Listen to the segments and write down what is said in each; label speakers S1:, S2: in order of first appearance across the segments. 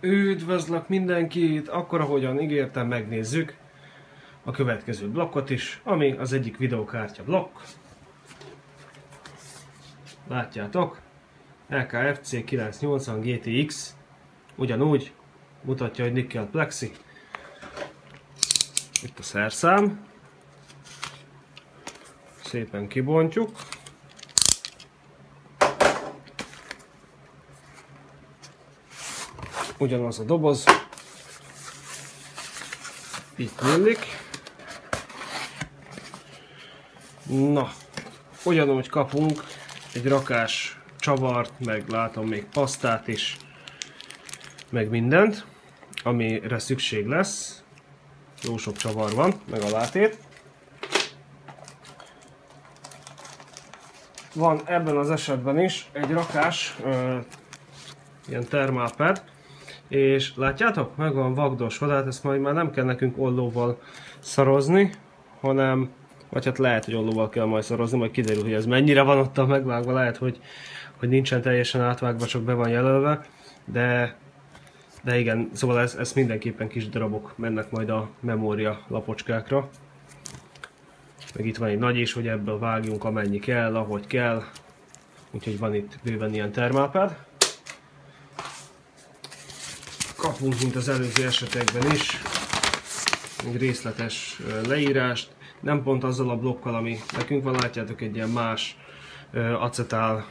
S1: Üdvözlök mindenkit! Akkor ahogyan ígértem, megnézzük a következő blokkot is, ami az egyik videokártya blokk. Látjátok? LKFC 980 GTX ugyanúgy mutatja, hogy nickel plexi. Itt a szerszám. Szépen kibontjuk. Ugyanaz a doboz. Itt nyílik. Na, ugyanúgy kapunk egy rakás csavart, meg látom még pasztát is, meg mindent, amire szükség lesz. Jó sok csavar van, meg a látét. Van ebben az esetben is egy rakás, ö, ilyen termálpad, és látjátok, meg van vagdosva, ezt majd már nem kell nekünk ollóval szarozni, hanem, vagy hát lehet, hogy ollóval kell majd szarozni, majd kiderül, hogy ez mennyire van ott megvágva, lehet, hogy, hogy nincsen teljesen átvágva, csak be van jelölve, de, de igen, szóval ez, ez mindenképpen kis darabok mennek majd a memória lapocskákra. Meg itt van egy nagy is, hogy ebből vágjunk amennyi kell, ahogy kell, úgyhogy van itt bőven ilyen termálpád kapunk, mint az előző esetekben is, egy részletes leírást, nem pont azzal a blokkal, ami nekünk van, látjátok egy ilyen más acetál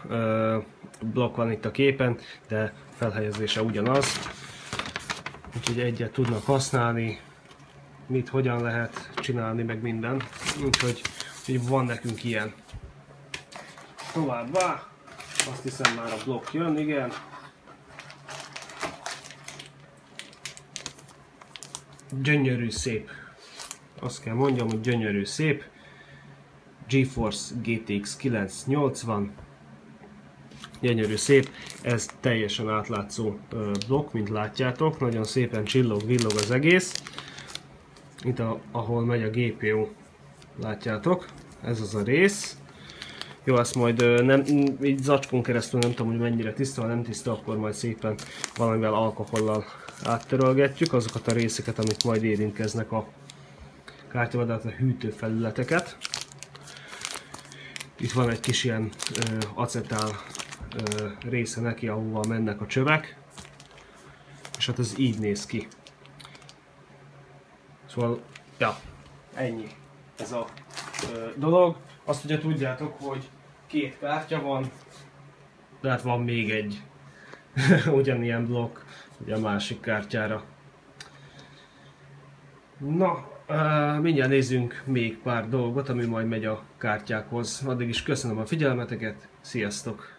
S1: blokk van itt a képen, de felhelyezése ugyanaz. Úgyhogy egyet tudnak használni, mit, hogyan lehet csinálni, meg minden. Úgyhogy, úgyhogy van nekünk ilyen. Továbbá, azt hiszem már a blokk jön, igen. Gyönyörű szép. Azt kell mondjam, hogy gyönyörű szép. GeForce GTX 980. Gyönyörű szép. Ez teljesen átlátszó blokk, mint látjátok. Nagyon szépen csillog, villog az egész. Itt a, ahol megy a GPU, látjátok. Ez az a rész. Jó, azt majd nem, így zacskon keresztül nem tudom, hogy mennyire tiszta, ha nem tiszta, akkor majd szépen valamivel alkohollal áttörölgetjük azokat a részeket, amik majd érintkeznek a kártyavadát, a hűtőfelületeket. Itt van egy kis ilyen ö, acetál ö, része neki, ahova mennek a csövek. És hát ez így néz ki. Szóval, ja, ennyi ez a ö, dolog. Azt ugye tudjátok, hogy két kártya van, de hát van még egy ugyanilyen blokk ugye a másik kártyára. Na, mindjárt nézzünk még pár dolgot, ami majd megy a kártyákhoz. Addig is köszönöm a figyelmeteket, sziasztok!